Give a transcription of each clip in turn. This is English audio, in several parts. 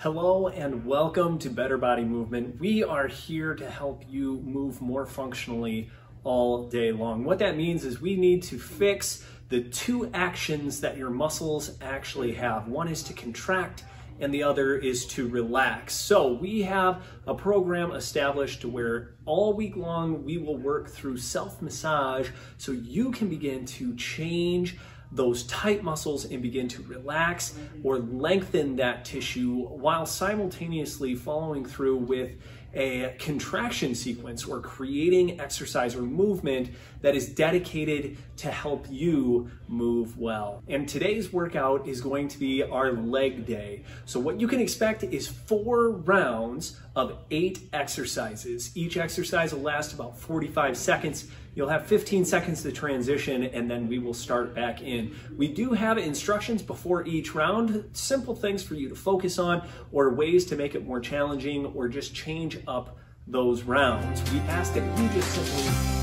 Hello and welcome to Better Body Movement. We are here to help you move more functionally all day long. What that means is we need to fix the two actions that your muscles actually have. One is to contract and the other is to relax. So we have a program established where all week long we will work through self-massage so you can begin to change those tight muscles and begin to relax or lengthen that tissue while simultaneously following through with a contraction sequence or creating exercise or movement that is dedicated to help you move well. And today's workout is going to be our leg day. So what you can expect is four rounds of eight exercises. Each exercise will last about 45 seconds. You'll have 15 seconds to transition and then we will start back in. We do have instructions before each round, simple things for you to focus on or ways to make it more challenging or just change up those rounds. We ask that you just simply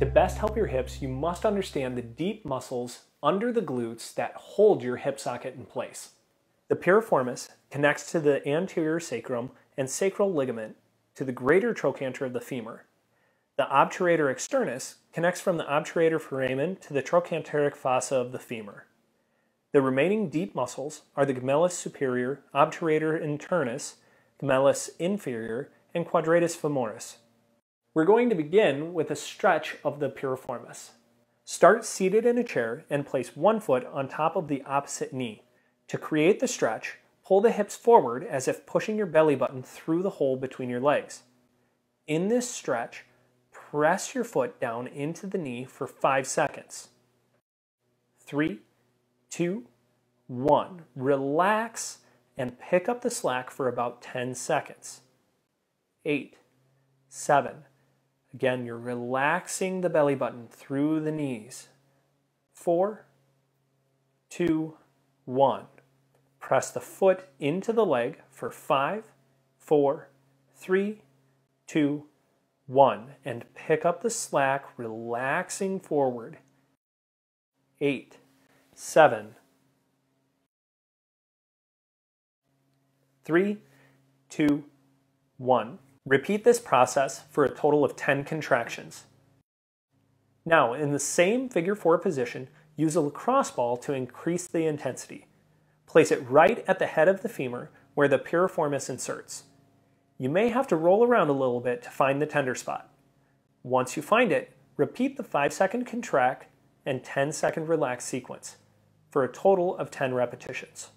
to best help your hips, you must understand the deep muscles under the glutes that hold your hip socket in place. The piriformis connects to the anterior sacrum and sacral ligament to the greater trochanter of the femur. The obturator externus connects from the obturator foramen to the trochanteric fossa of the femur. The remaining deep muscles are the gemellus superior, obturator internus, gemellus inferior, and quadratus femoris. We're going to begin with a stretch of the piriformis. Start seated in a chair and place one foot on top of the opposite knee. To create the stretch, pull the hips forward as if pushing your belly button through the hole between your legs. In this stretch, press your foot down into the knee for five seconds. Three, two, one. Relax and pick up the slack for about 10 seconds. Eight, seven. Again, you're relaxing the belly button through the knees. Four, two, one. Press the foot into the leg for five, four, three, two, one. And pick up the slack, relaxing forward. Eight, seven, three, two, one. Repeat this process for a total of 10 contractions. Now, in the same figure 4 position, use a lacrosse ball to increase the intensity. Place it right at the head of the femur where the piriformis inserts. You may have to roll around a little bit to find the tender spot. Once you find it, repeat the 5 second contract and 10 second relax sequence for a total of 10 repetitions.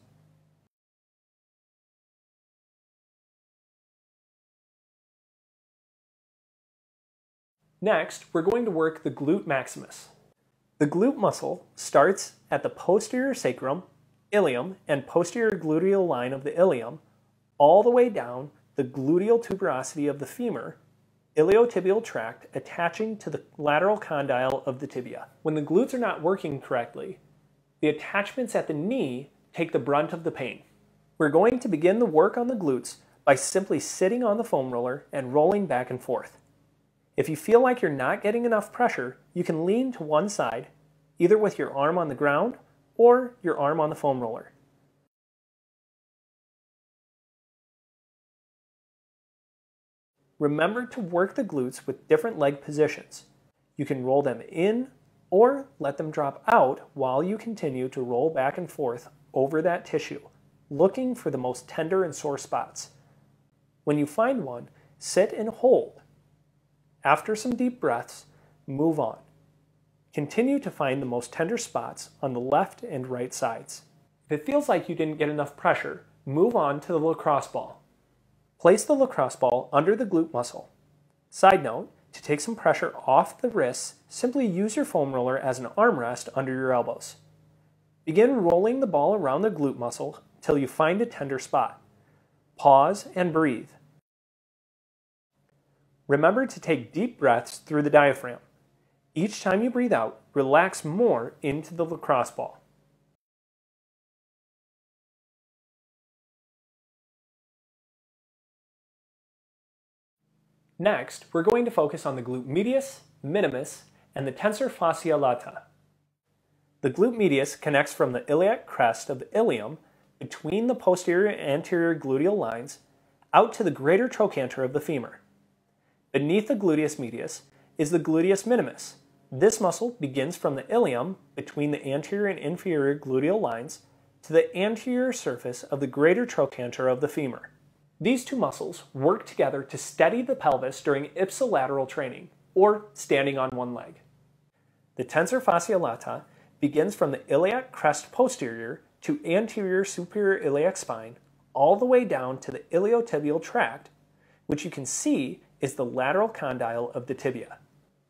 Next, we're going to work the glute maximus. The glute muscle starts at the posterior sacrum, ilium, and posterior gluteal line of the ilium, all the way down the gluteal tuberosity of the femur, iliotibial tract attaching to the lateral condyle of the tibia. When the glutes are not working correctly, the attachments at the knee take the brunt of the pain. We're going to begin the work on the glutes by simply sitting on the foam roller and rolling back and forth. If you feel like you're not getting enough pressure, you can lean to one side, either with your arm on the ground or your arm on the foam roller. Remember to work the glutes with different leg positions. You can roll them in or let them drop out while you continue to roll back and forth over that tissue, looking for the most tender and sore spots. When you find one, sit and hold after some deep breaths, move on. Continue to find the most tender spots on the left and right sides. If it feels like you didn't get enough pressure, move on to the lacrosse ball. Place the lacrosse ball under the glute muscle. Side note, to take some pressure off the wrists, simply use your foam roller as an armrest under your elbows. Begin rolling the ball around the glute muscle till you find a tender spot. Pause and breathe. Remember to take deep breaths through the diaphragm. Each time you breathe out, relax more into the lacrosse ball. Next, we're going to focus on the glute medius, minimus, and the tensor fasciae lata. The glute medius connects from the iliac crest of the ilium between the posterior and anterior gluteal lines out to the greater trochanter of the femur. Beneath the gluteus medius is the gluteus minimus. This muscle begins from the ilium between the anterior and inferior gluteal lines to the anterior surface of the greater trochanter of the femur. These two muscles work together to steady the pelvis during ipsilateral training, or standing on one leg. The tensor fasciae latae begins from the iliac crest posterior to anterior superior iliac spine all the way down to the iliotibial tract, which you can see is the lateral condyle of the tibia.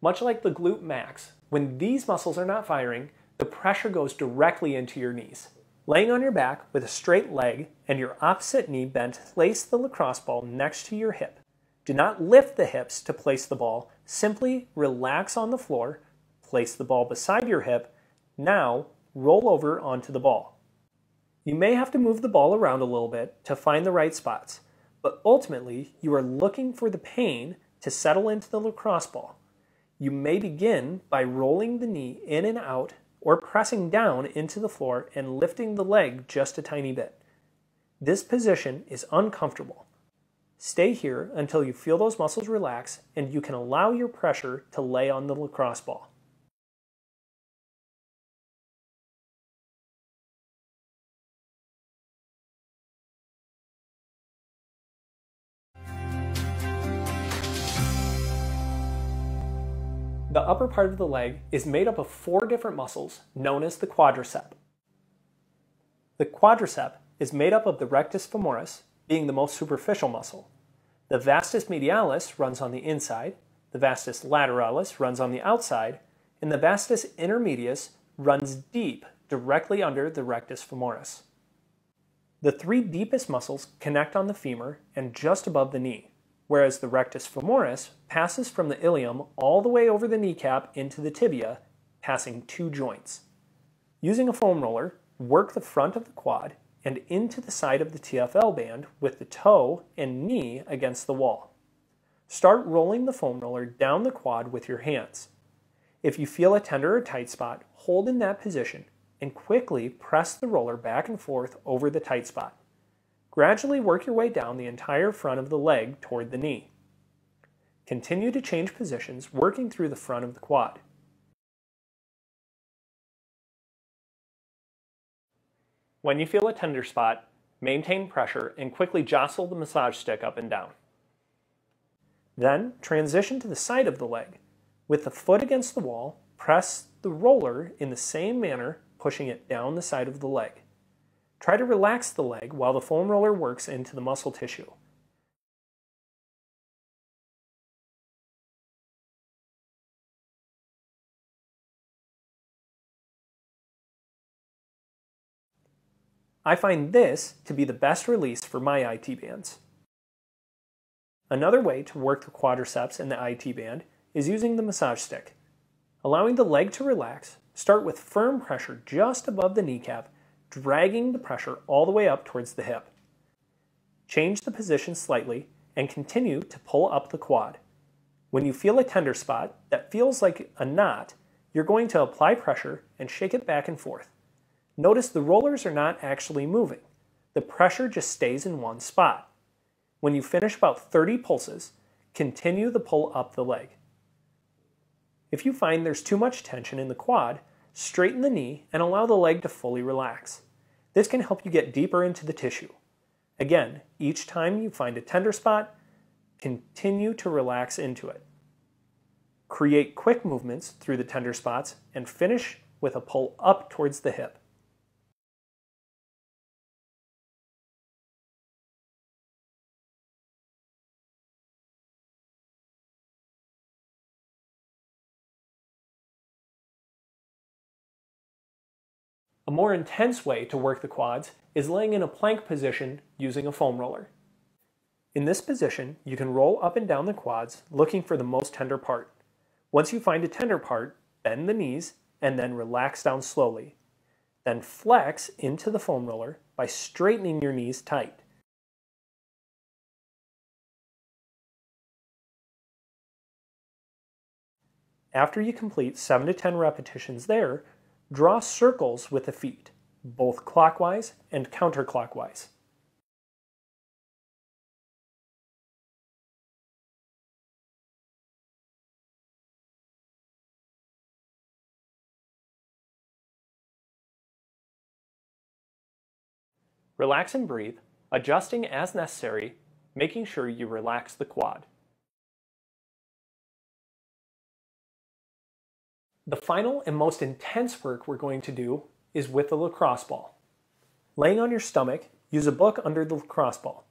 Much like the glute max, when these muscles are not firing, the pressure goes directly into your knees. Laying on your back with a straight leg and your opposite knee bent, place the lacrosse ball next to your hip. Do not lift the hips to place the ball, simply relax on the floor, place the ball beside your hip, now roll over onto the ball. You may have to move the ball around a little bit to find the right spots, but ultimately you are looking for the pain to settle into the lacrosse ball. You may begin by rolling the knee in and out or pressing down into the floor and lifting the leg just a tiny bit. This position is uncomfortable. Stay here until you feel those muscles relax and you can allow your pressure to lay on the lacrosse ball. The upper part of the leg is made up of four different muscles known as the quadricep. The quadricep is made up of the rectus femoris, being the most superficial muscle. The vastus medialis runs on the inside, the vastus lateralis runs on the outside, and the vastus intermedius runs deep directly under the rectus femoris. The three deepest muscles connect on the femur and just above the knee whereas the rectus femoris passes from the ilium all the way over the kneecap into the tibia, passing two joints. Using a foam roller, work the front of the quad and into the side of the TFL band with the toe and knee against the wall. Start rolling the foam roller down the quad with your hands. If you feel a tender or tight spot, hold in that position and quickly press the roller back and forth over the tight spot. Gradually work your way down the entire front of the leg toward the knee. Continue to change positions, working through the front of the quad. When you feel a tender spot, maintain pressure and quickly jostle the massage stick up and down. Then transition to the side of the leg. With the foot against the wall, press the roller in the same manner, pushing it down the side of the leg. Try to relax the leg while the foam roller works into the muscle tissue. I find this to be the best release for my IT bands. Another way to work the quadriceps and the IT band is using the massage stick. Allowing the leg to relax, start with firm pressure just above the kneecap dragging the pressure all the way up towards the hip. Change the position slightly and continue to pull up the quad. When you feel a tender spot that feels like a knot, you're going to apply pressure and shake it back and forth. Notice the rollers are not actually moving. The pressure just stays in one spot. When you finish about 30 pulses, continue the pull up the leg. If you find there's too much tension in the quad, straighten the knee and allow the leg to fully relax. This can help you get deeper into the tissue. Again, each time you find a tender spot, continue to relax into it. Create quick movements through the tender spots and finish with a pull up towards the hip. A more intense way to work the quads is laying in a plank position using a foam roller. In this position, you can roll up and down the quads looking for the most tender part. Once you find a tender part, bend the knees and then relax down slowly. Then flex into the foam roller by straightening your knees tight. After you complete 7 to 10 repetitions there, Draw circles with the feet. both clockwise and counterclockwise. Relax and breathe, adjusting as necessary, making sure you relax the quad. The final and most intense work we're going to do is with the lacrosse ball. Laying on your stomach, use a book under the lacrosse ball.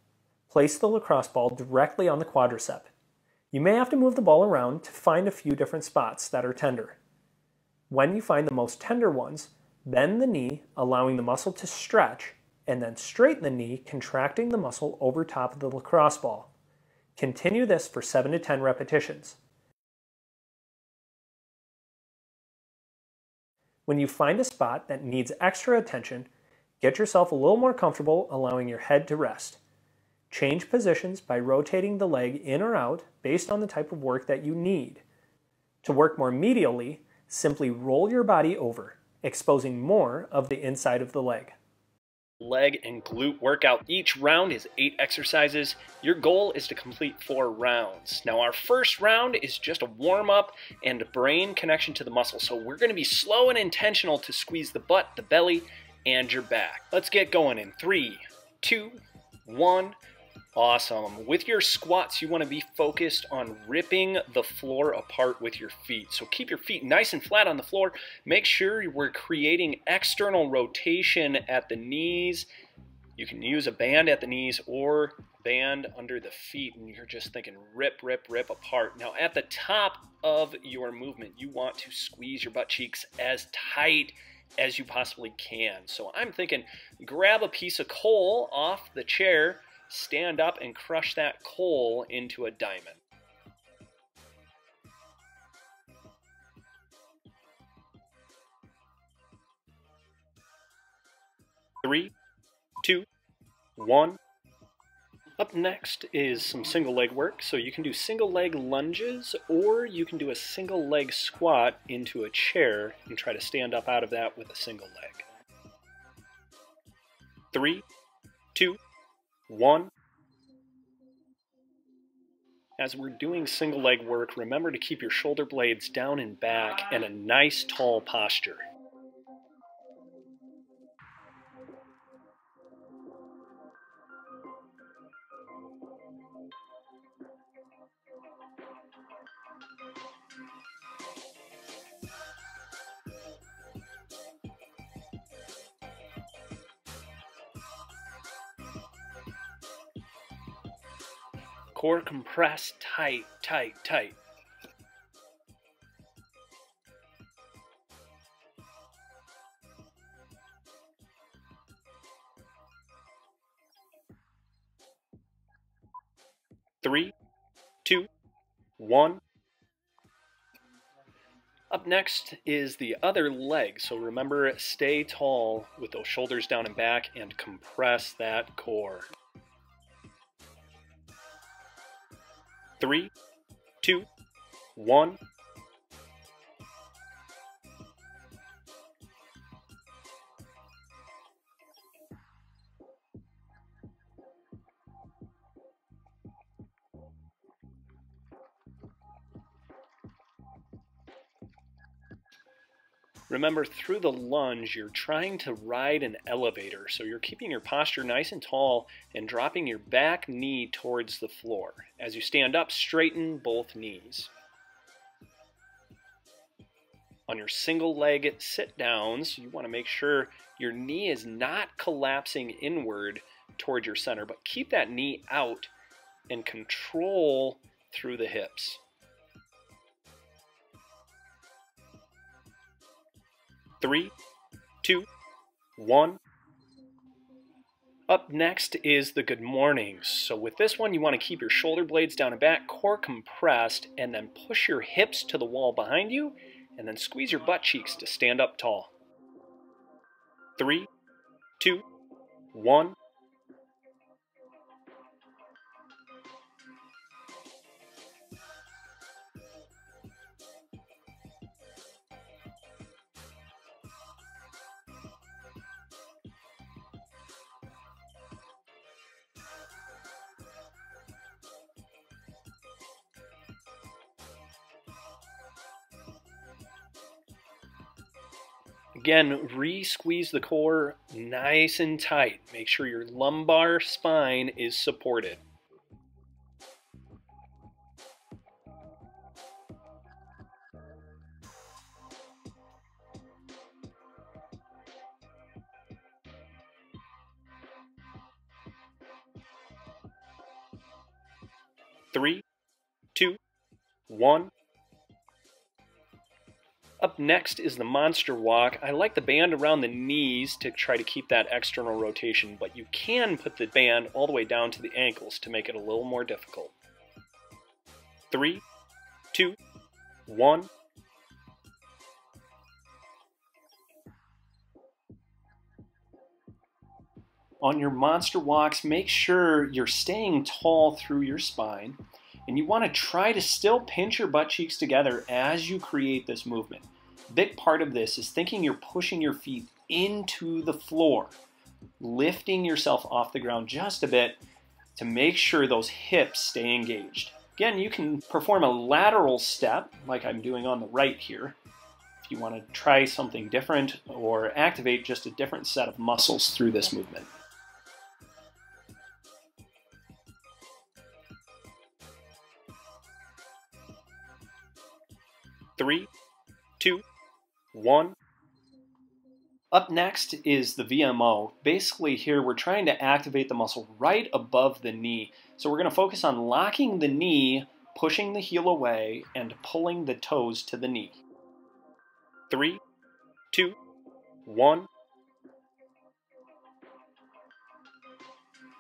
Place the lacrosse ball directly on the quadricep. You may have to move the ball around to find a few different spots that are tender. When you find the most tender ones, bend the knee, allowing the muscle to stretch, and then straighten the knee, contracting the muscle over top of the lacrosse ball. Continue this for 7 to 10 repetitions. When you find a spot that needs extra attention, get yourself a little more comfortable allowing your head to rest. Change positions by rotating the leg in or out based on the type of work that you need. To work more medially, simply roll your body over, exposing more of the inside of the leg leg and glute workout. Each round is eight exercises. Your goal is to complete four rounds. Now, our first round is just a warm up and brain connection to the muscle. So, we're going to be slow and intentional to squeeze the butt, the belly, and your back. Let's get going in three, two, one. Awesome. With your squats, you want to be focused on ripping the floor apart with your feet. So keep your feet nice and flat on the floor. Make sure we're creating external rotation at the knees. You can use a band at the knees or band under the feet, and you're just thinking rip, rip, rip apart. Now, at the top of your movement, you want to squeeze your butt cheeks as tight as you possibly can. So I'm thinking grab a piece of coal off the chair stand up and crush that coal into a diamond. Three, two, one. Up next is some single leg work. So you can do single leg lunges or you can do a single leg squat into a chair and try to stand up out of that with a single leg. Three, one. As we're doing single leg work, remember to keep your shoulder blades down and back and a nice tall posture. Core compressed tight, tight, tight. Three, two, one. Up next is the other leg. So remember, stay tall with those shoulders down and back and compress that core. Three, two, one. Remember, through the lunge, you're trying to ride an elevator, so you're keeping your posture nice and tall and dropping your back knee towards the floor. As you stand up, straighten both knees. On your single leg sit downs, you want to make sure your knee is not collapsing inward towards your center, but keep that knee out and control through the hips. Three, two, one. Up next is the good mornings. So with this one, you want to keep your shoulder blades down and back, core compressed, and then push your hips to the wall behind you, and then squeeze your butt cheeks to stand up tall. Three, two, one. Again, re-squeeze the core nice and tight. Make sure your lumbar spine is supported. Three, two, one. Up next is the monster walk. I like the band around the knees to try to keep that external rotation, but you can put the band all the way down to the ankles to make it a little more difficult. Three, two, one. On your monster walks, make sure you're staying tall through your spine and you want to try to still pinch your butt cheeks together as you create this movement. Big part of this is thinking you're pushing your feet into the floor, lifting yourself off the ground just a bit to make sure those hips stay engaged. Again, you can perform a lateral step like I'm doing on the right here if you want to try something different or activate just a different set of muscles through this movement. Three, two, one. Up next is the VMO. Basically here we're trying to activate the muscle right above the knee. So we're going to focus on locking the knee, pushing the heel away, and pulling the toes to the knee. Three, two, one.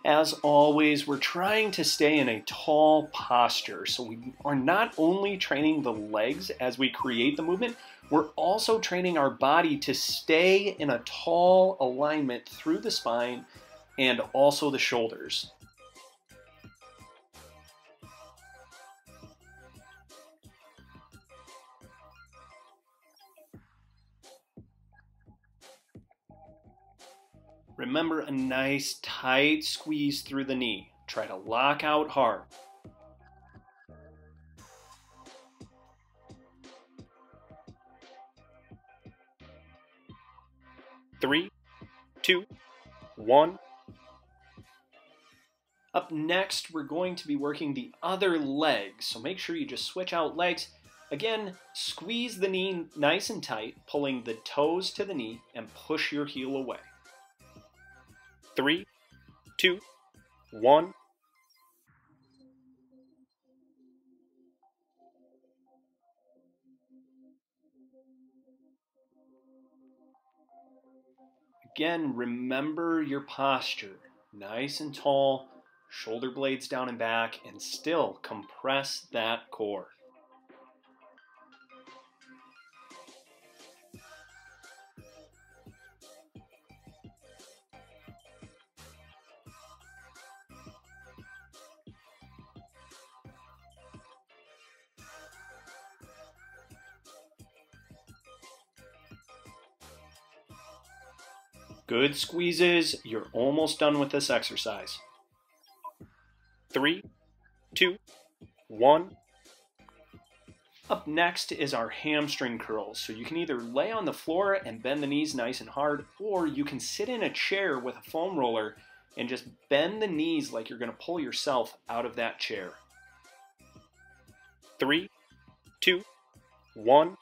As always, we're trying to stay in a tall posture. So we are not only training the legs as we create the movement, we're also training our body to stay in a tall alignment through the spine and also the shoulders. Remember a nice tight squeeze through the knee. Try to lock out hard. Three, two, one. Up next, we're going to be working the other leg. So make sure you just switch out legs. Again, squeeze the knee nice and tight, pulling the toes to the knee and push your heel away. Three, two, one. Again, remember your posture. Nice and tall, shoulder blades down and back, and still compress that core. Good squeezes. You're almost done with this exercise. Three, two, one. Up next is our hamstring curls. So you can either lay on the floor and bend the knees nice and hard, or you can sit in a chair with a foam roller and just bend the knees like you're going to pull yourself out of that chair. Three, two, one.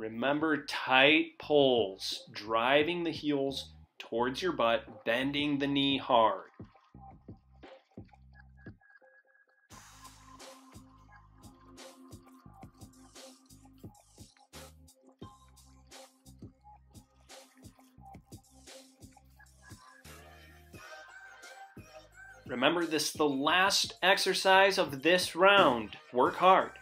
Remember tight pulls, driving the heels towards your butt, bending the knee hard. Remember this the last exercise of this round. Work hard.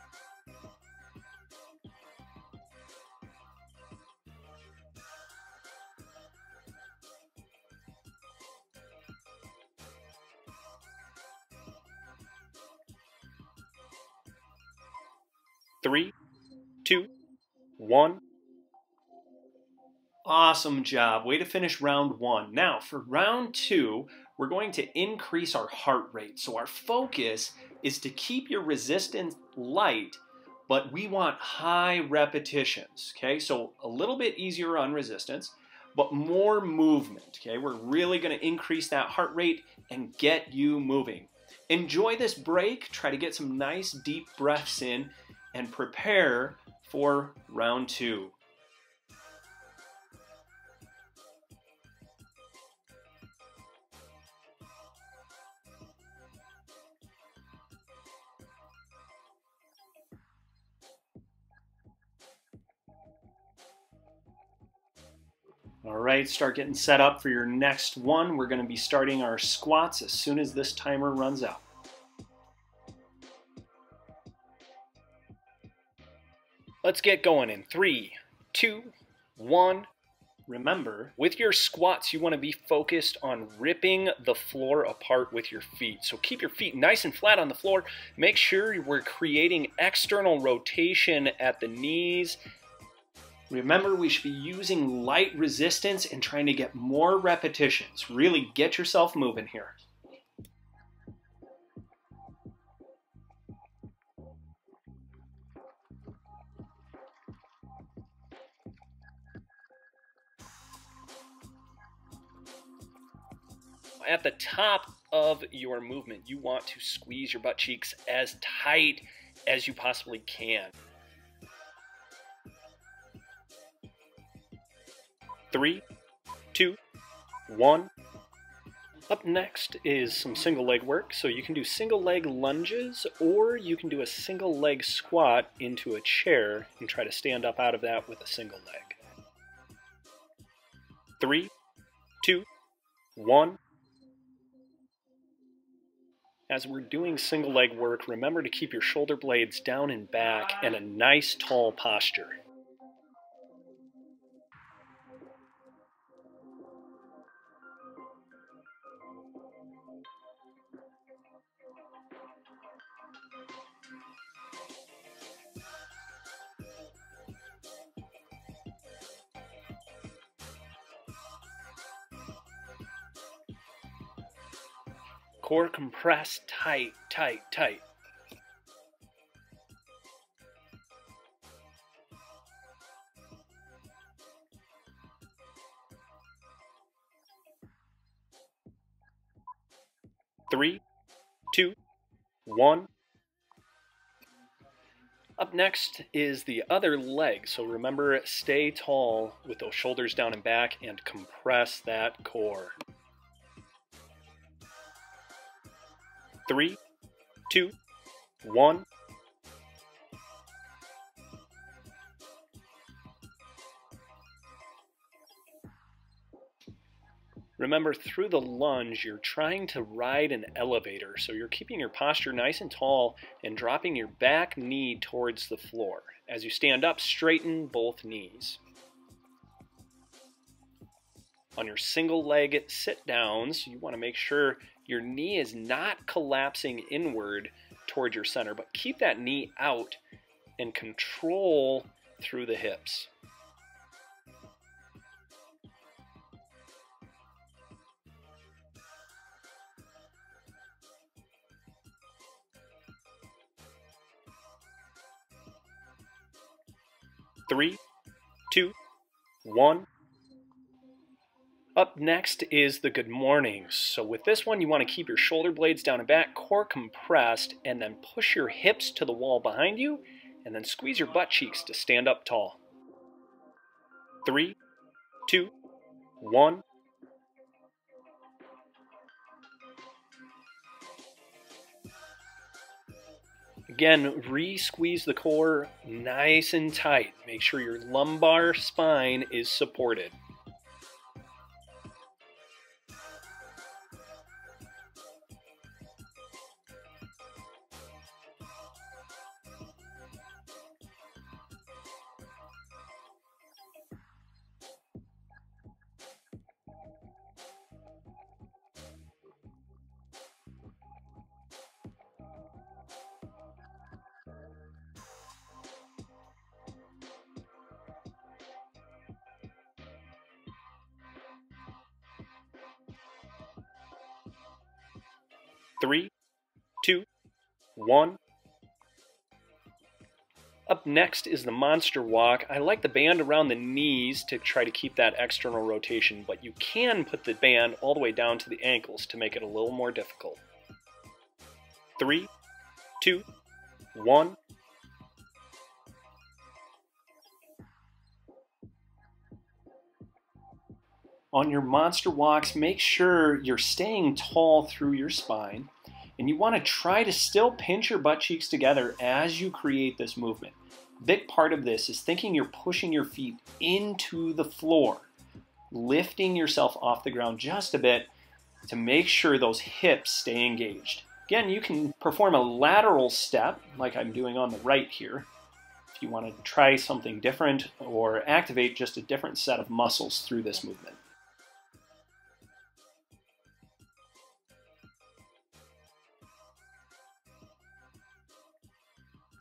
Three, two, one. Awesome job. Way to finish round one. Now, for round two, we're going to increase our heart rate. So, our focus is to keep your resistance light but we want high repetitions, okay? So a little bit easier on resistance, but more movement, okay? We're really gonna increase that heart rate and get you moving. Enjoy this break, try to get some nice deep breaths in, and prepare for round two. All right, start getting set up for your next one. We're going to be starting our squats as soon as this timer runs out. Let's get going in three, two, one. Remember, with your squats, you want to be focused on ripping the floor apart with your feet. So keep your feet nice and flat on the floor. Make sure we're creating external rotation at the knees Remember, we should be using light resistance and trying to get more repetitions. Really get yourself moving here. At the top of your movement, you want to squeeze your butt cheeks as tight as you possibly can. three, two, one. Up next is some single leg work. So you can do single leg lunges or you can do a single leg squat into a chair and try to stand up out of that with a single leg. Three, two, one. As we're doing single leg work, remember to keep your shoulder blades down and back and a nice tall posture. Core compressed tight, tight, tight. Three, two, one. Up next is the other leg. So remember, stay tall with those shoulders down and back and compress that core. Three, two, one. Remember, through the lunge, you're trying to ride an elevator, so you're keeping your posture nice and tall and dropping your back knee towards the floor. As you stand up, straighten both knees. On your single leg sit downs, you want to make sure your knee is not collapsing inward towards your center, but keep that knee out and control through the hips. Three, two, one. Up next is the good mornings. So with this one, you want to keep your shoulder blades down and back, core compressed, and then push your hips to the wall behind you, and then squeeze your butt cheeks to stand up tall. Three, two, one. Again, re-squeeze the core nice and tight. Make sure your lumbar spine is supported. Three, two, one. Up next is the monster walk. I like the band around the knees to try to keep that external rotation, but you can put the band all the way down to the ankles to make it a little more difficult. Three, two, one. On your monster walks, make sure you're staying tall through your spine. And you want to try to still pinch your butt cheeks together as you create this movement. Big part of this is thinking you're pushing your feet into the floor, lifting yourself off the ground just a bit to make sure those hips stay engaged. Again, you can perform a lateral step like I'm doing on the right here if you want to try something different or activate just a different set of muscles through this movement.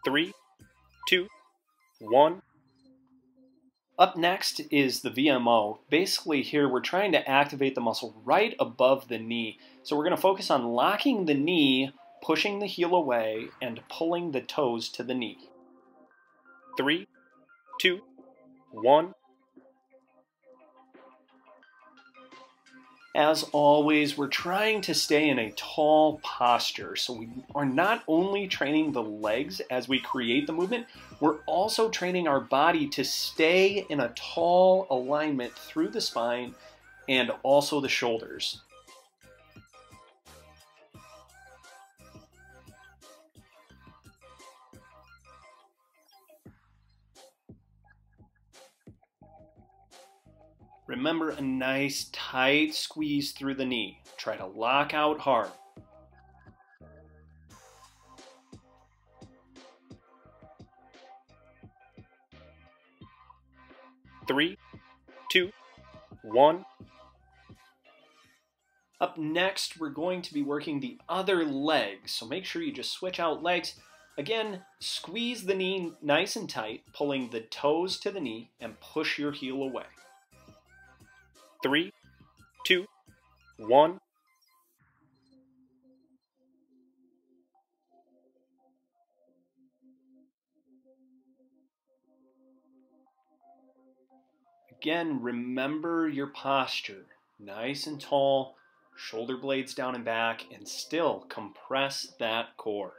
Three, two, one. Up next is the VMO. Basically here we're trying to activate the muscle right above the knee. So we're going to focus on locking the knee, pushing the heel away, and pulling the toes to the knee. Three, two, one. As always, we're trying to stay in a tall posture. So we are not only training the legs as we create the movement, we're also training our body to stay in a tall alignment through the spine and also the shoulders. Remember a nice tight squeeze through the knee. Try to lock out hard. Three, two, one. Up next, we're going to be working the other leg. So make sure you just switch out legs. Again, squeeze the knee nice and tight, pulling the toes to the knee and push your heel away. Three, two, one. Again, remember your posture. Nice and tall, shoulder blades down and back, and still compress that core.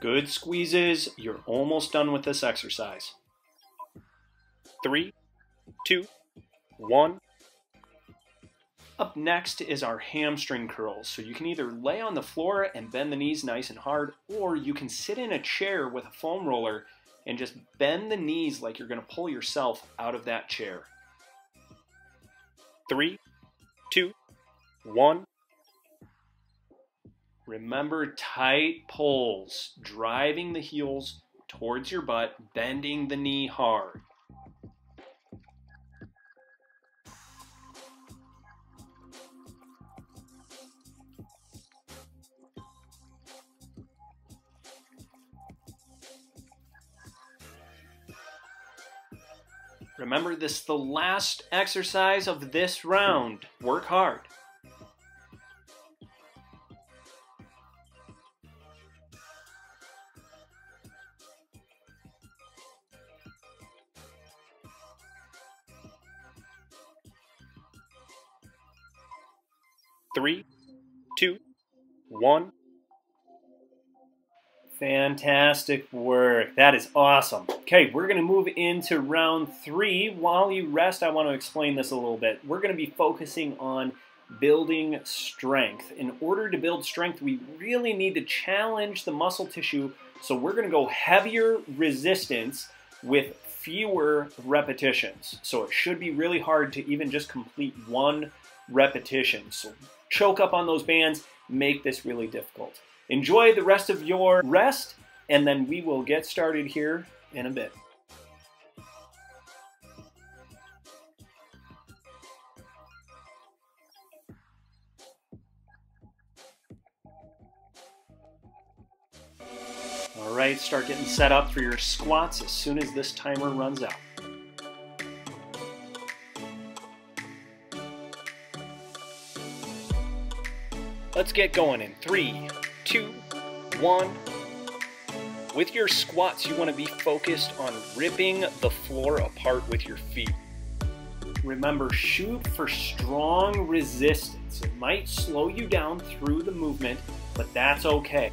Good squeezes. You're almost done with this exercise. Three, two, one. Up next is our hamstring curls. So you can either lay on the floor and bend the knees nice and hard, or you can sit in a chair with a foam roller and just bend the knees like you're going to pull yourself out of that chair. Three, two, one. Remember tight pulls, driving the heels towards your butt, bending the knee hard. Remember, this is the last exercise of this round. Work hard. Three, two, one. Fantastic work. That is awesome. Okay, we're going to move into round three. While you rest, I want to explain this a little bit. We're going to be focusing on building strength. In order to build strength, we really need to challenge the muscle tissue. So we're going to go heavier resistance with fewer repetitions. So it should be really hard to even just complete one repetition. So choke up on those bands, make this really difficult. Enjoy the rest of your rest, and then we will get started here in a bit. All right, start getting set up for your squats as soon as this timer runs out. Let's get going in three, two, one. With your squats, you want to be focused on ripping the floor apart with your feet. Remember, shoot for strong resistance. It might slow you down through the movement, but that's okay.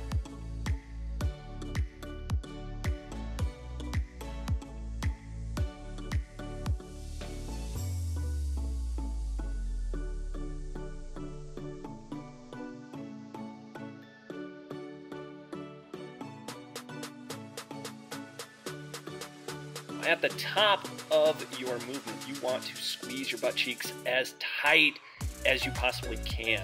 Top of your movement, you want to squeeze your butt cheeks as tight as you possibly can.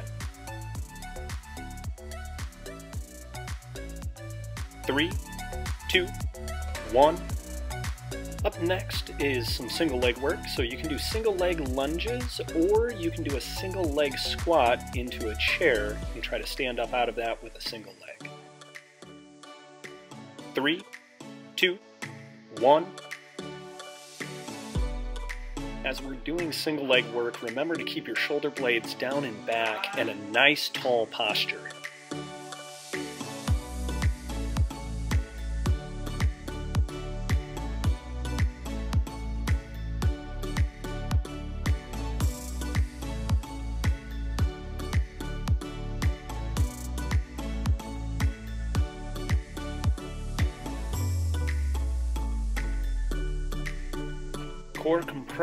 Three, two, one. Up next is some single leg work. So you can do single leg lunges or you can do a single leg squat into a chair and try to stand up out of that with a single leg. Three, two, one. As we're doing single leg work, remember to keep your shoulder blades down and back and a nice tall posture.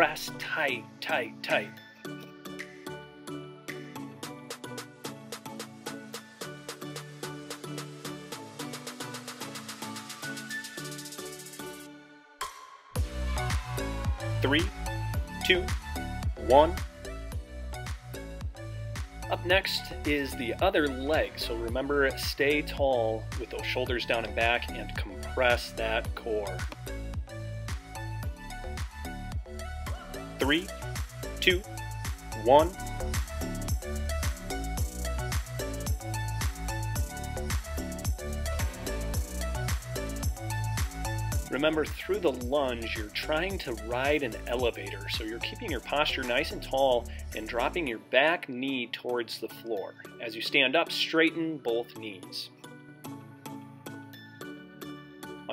Compressed tight, tight, tight. Three, two, one. Up next is the other leg. So remember, stay tall with those shoulders down and back and compress that core. Three, two, one. Remember, through the lunge, you're trying to ride an elevator, so you're keeping your posture nice and tall and dropping your back knee towards the floor. As you stand up, straighten both knees.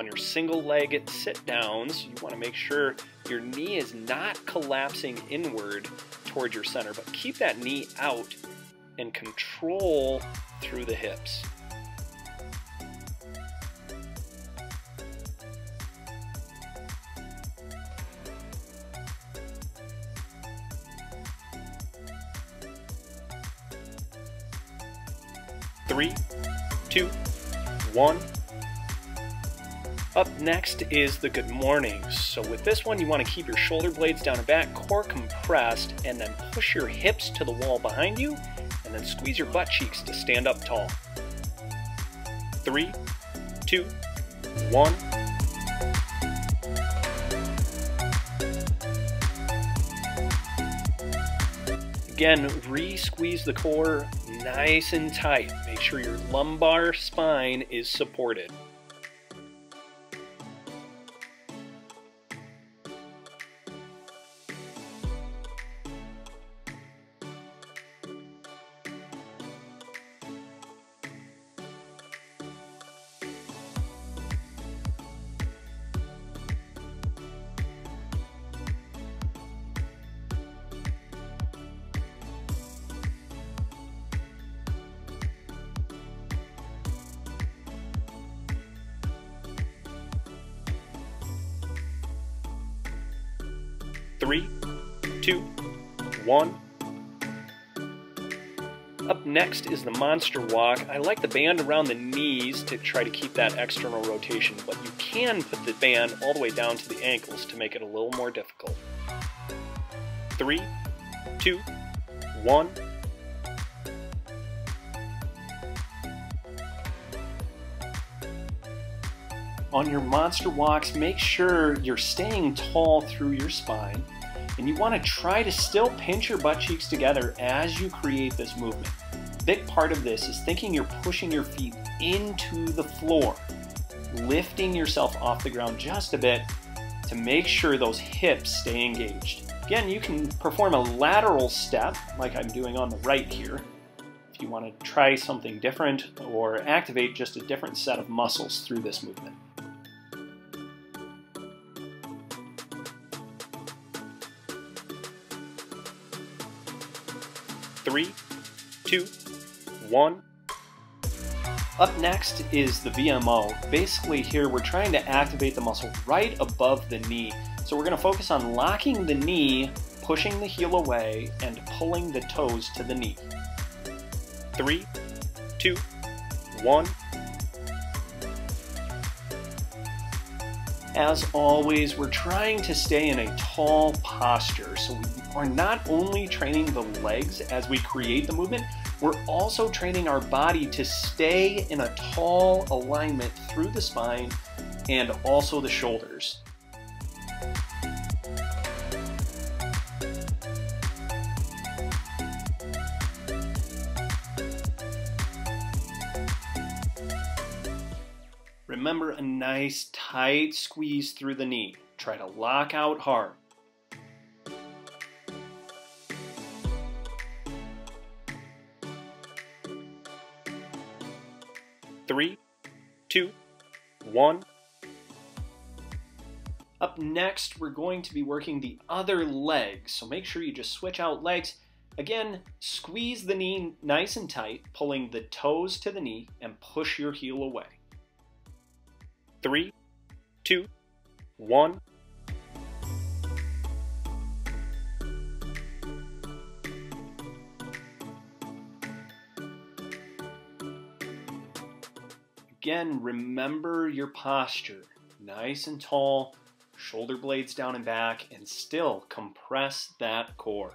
Your single leg sit downs, you want to make sure your knee is not collapsing inward towards your center, but keep that knee out and control through the hips. Three, two, one. Up next is the good mornings. So with this one, you want to keep your shoulder blades down and back, core compressed, and then push your hips to the wall behind you, and then squeeze your butt cheeks to stand up tall. Three, two, one. Again, re-squeeze the core nice and tight. Make sure your lumbar spine is supported. Next is the monster walk. I like the band around the knees to try to keep that external rotation, but you can put the band all the way down to the ankles to make it a little more difficult. Three, two, one. On your monster walks, make sure you're staying tall through your spine, and you want to try to still pinch your butt cheeks together as you create this movement. Big part of this is thinking you're pushing your feet into the floor. lifting yourself off the ground just a bit to make sure those hips stay engaged. Again, you can perform a lateral step like I'm doing on the right here if you want to try something different or activate just a different set of muscles through this movement. Three, two, one. Up next is the VMO. Basically here we're trying to activate the muscle right above the knee. So we're going to focus on locking the knee, pushing the heel away, and pulling the toes to the knee. Three, two, one. As always, we're trying to stay in a tall posture. So we are not only training the legs as we create the movement, we're also training our body to stay in a tall alignment through the spine and also the shoulders. Remember a nice tight squeeze through the knee. Try to lock out hard. Three, two, one. Up next, we're going to be working the other leg. So make sure you just switch out legs. Again, squeeze the knee nice and tight, pulling the toes to the knee and push your heel away. Three, two, one. Again, remember your posture. Nice and tall, shoulder blades down and back, and still compress that core.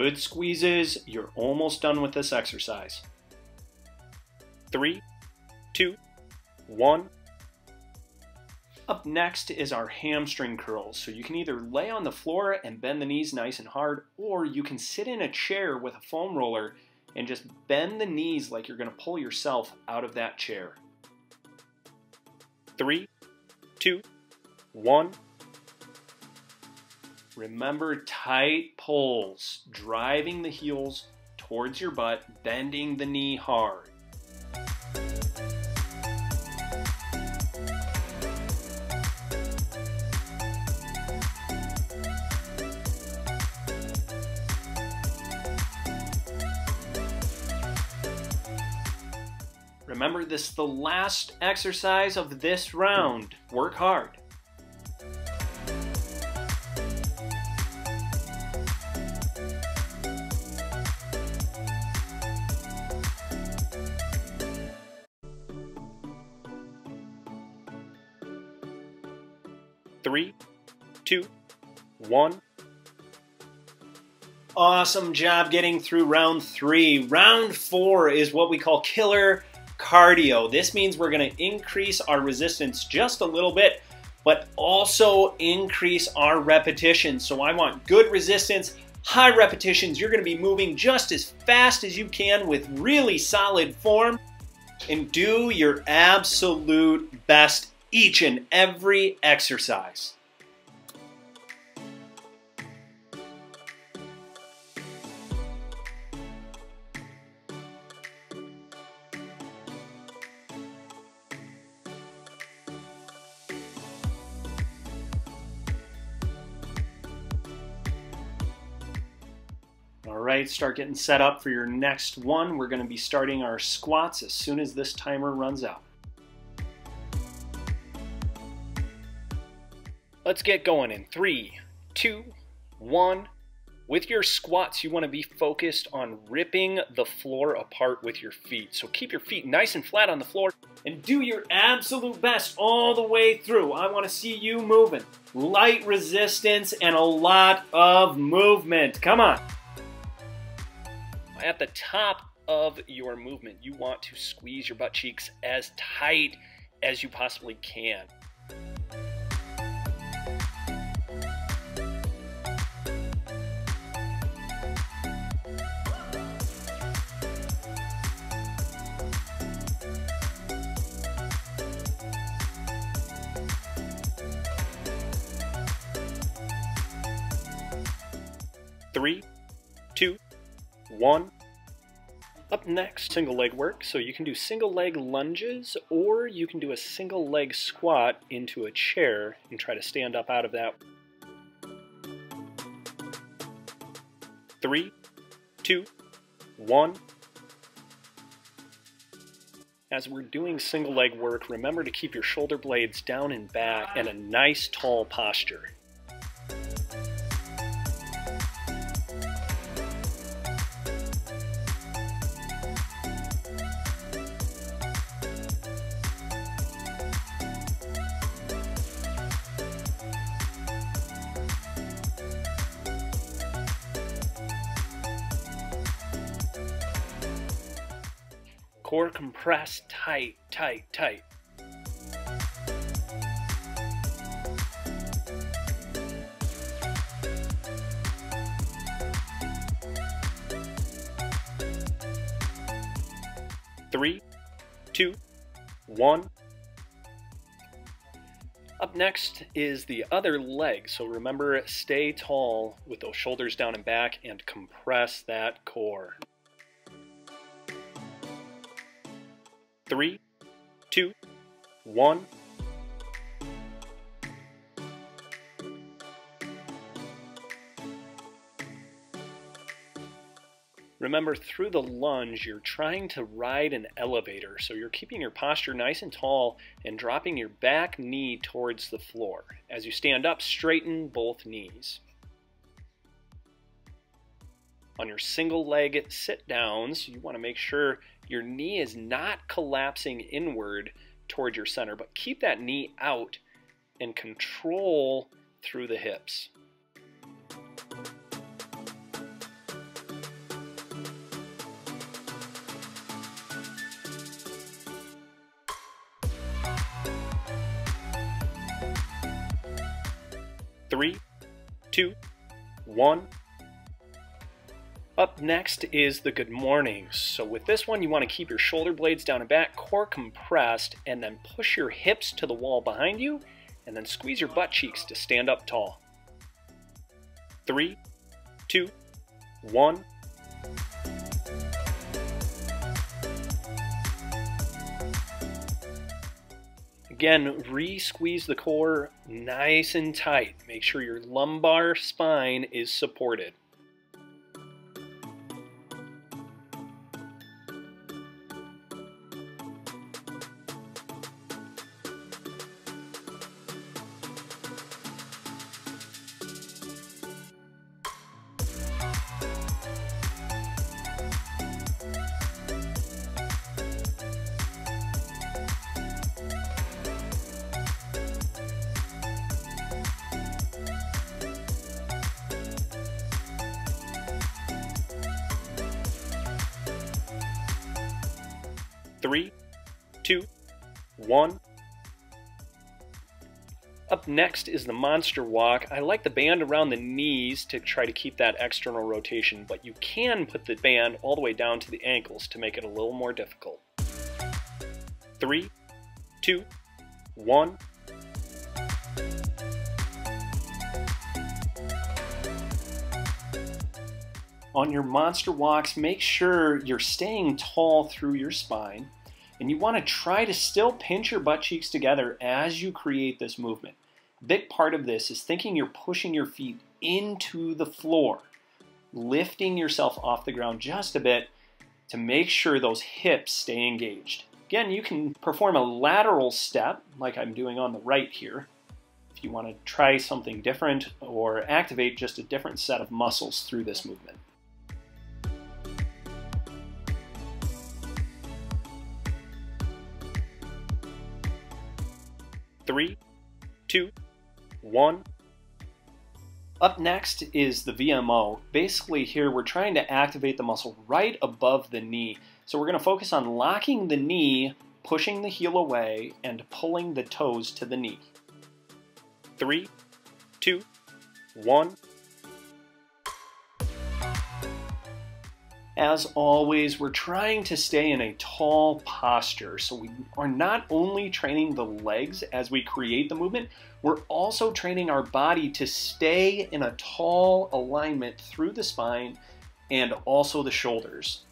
Good squeezes. You're almost done with this exercise. Three, two, one. Up next is our hamstring curls. So you can either lay on the floor and bend the knees nice and hard, or you can sit in a chair with a foam roller and just bend the knees like you're going to pull yourself out of that chair. Three, two, one. Remember tight pulls, driving the heels towards your butt, bending the knee hard. Remember, this is the last exercise of this round. Work hard. One. Awesome job getting through round three. Round four is what we call killer cardio. This means we're going to increase our resistance just a little bit, but also increase our repetitions. So I want good resistance, high repetitions. You're going to be moving just as fast as you can with really solid form and do your absolute best each and every exercise. Right, start getting set up for your next one. We're going to be starting our squats as soon as this timer runs out. Let's get going in three, two, one. With your squats, you want to be focused on ripping the floor apart with your feet. So keep your feet nice and flat on the floor and do your absolute best all the way through. I want to see you moving. Light resistance and a lot of movement. Come on. At the top of your movement, you want to squeeze your butt cheeks as tight as you possibly can. Three, one. Up next, single leg work. So you can do single leg lunges or you can do a single leg squat into a chair and try to stand up out of that. Three, two, one. As we're doing single leg work, remember to keep your shoulder blades down and back and a nice tall posture. Core compressed tight, tight, tight. Three, two, one. Up next is the other leg. So remember, stay tall with those shoulders down and back and compress that core. Three, two, one. Remember, through the lunge, you're trying to ride an elevator, so you're keeping your posture nice and tall and dropping your back knee towards the floor. As you stand up, straighten both knees. On your single leg sit downs, you want to make sure your knee is not collapsing inward towards your center, but keep that knee out and control through the hips. Three, two, one. Up next is the good mornings. So with this one, you want to keep your shoulder blades down and back, core compressed, and then push your hips to the wall behind you, and then squeeze your butt cheeks to stand up tall. Three, two, one. Again, re-squeeze the core nice and tight. Make sure your lumbar spine is supported. Next is the monster walk. I like the band around the knees to try to keep that external rotation, but you can put the band all the way down to the ankles to make it a little more difficult. Three, two, one. On your monster walks, make sure you're staying tall through your spine, and you want to try to still pinch your butt cheeks together as you create this movement. Big part of this is thinking you're pushing your feet into the floor, lifting yourself off the ground just a bit to make sure those hips stay engaged. Again, you can perform a lateral step like I'm doing on the right here if you want to try something different or activate just a different set of muscles through this movement. Three, two, one. Up next is the VMO. Basically here we're trying to activate the muscle right above the knee. So we're going to focus on locking the knee, pushing the heel away, and pulling the toes to the knee. Three, two, one. As always, we're trying to stay in a tall posture. So we are not only training the legs as we create the movement, we're also training our body to stay in a tall alignment through the spine and also the shoulders.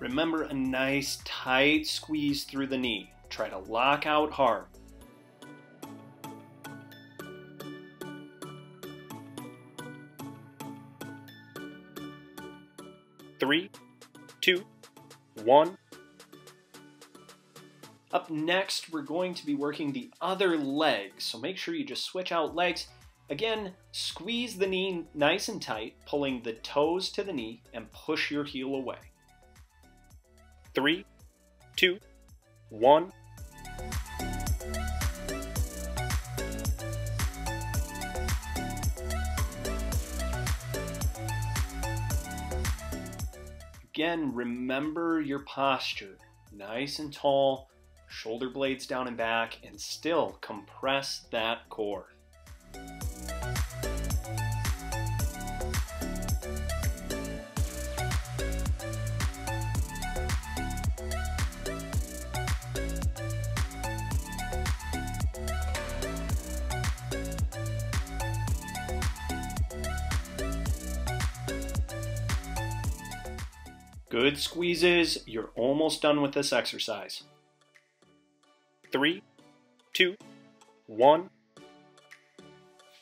Remember a nice tight squeeze through the knee. Try to lock out hard. Three, two, one. Up next, we're going to be working the other leg. So make sure you just switch out legs. Again, squeeze the knee nice and tight, pulling the toes to the knee and push your heel away three, two, one. Again, remember your posture. Nice and tall, shoulder blades down and back, and still compress that core. Good squeezes. You're almost done with this exercise. Three, two, one.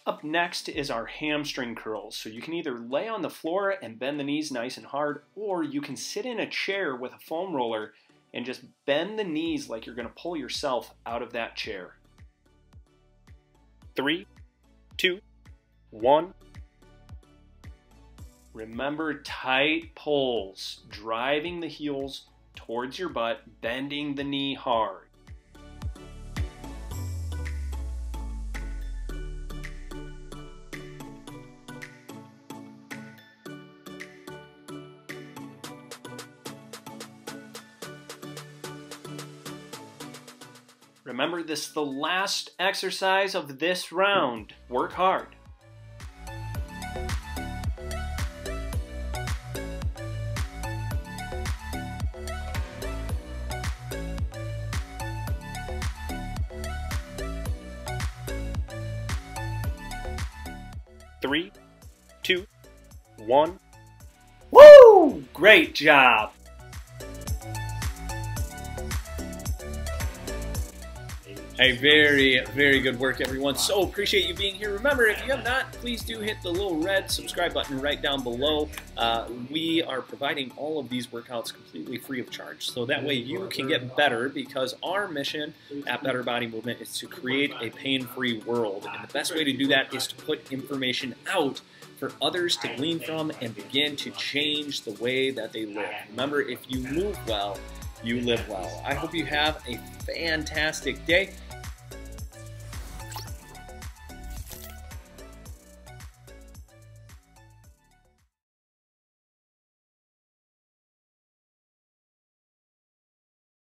Up next is our hamstring curls. So you can either lay on the floor and bend the knees nice and hard, or you can sit in a chair with a foam roller and just bend the knees like you're going to pull yourself out of that chair. Three, two, one. Remember tight pulls, driving the heels towards your butt, bending the knee hard. Remember, this is the last exercise of this round. Work hard. One. Woo! Great job! Hey, very, very good work, everyone. So appreciate you being here. Remember, if you have not, please do hit the little red subscribe button right down below. Uh, we are providing all of these workouts completely free of charge. So that way you can get better because our mission at Better Body Movement is to create a pain-free world. And the best way to do that is to put information out for others to glean from and begin to change the way that they live. Remember, if you move well, you live well. I hope you have a fantastic day.